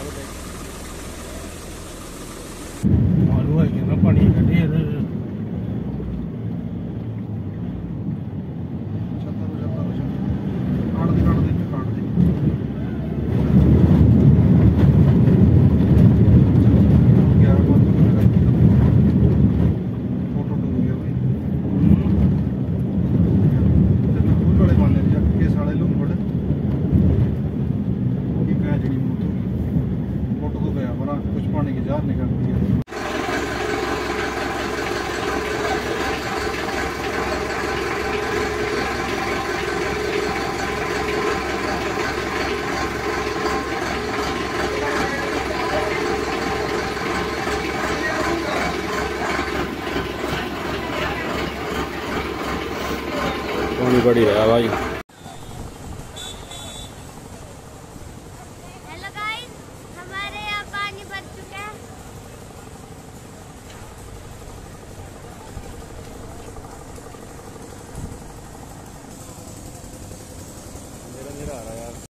I would like कुछ पाने की जान निकलती है। बड़ी है भाई। cara, yaar.